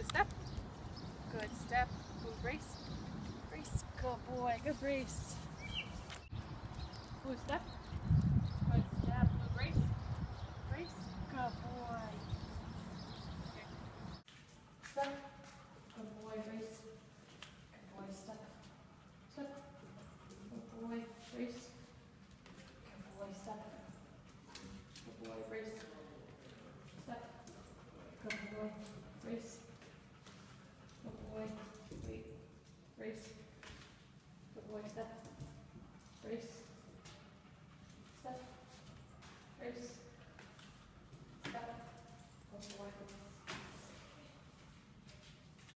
Good step. Good step. Good brace. Brace. Good boy. Good brace. Good step. Good step. Good brace. Brace. Good boy. Okay. Step. Good boy. Brace. Good boy. Step. Step. Good boy. Brace. Good boy. Step. Good boy. Brace. Step. Good boy. Brace. years.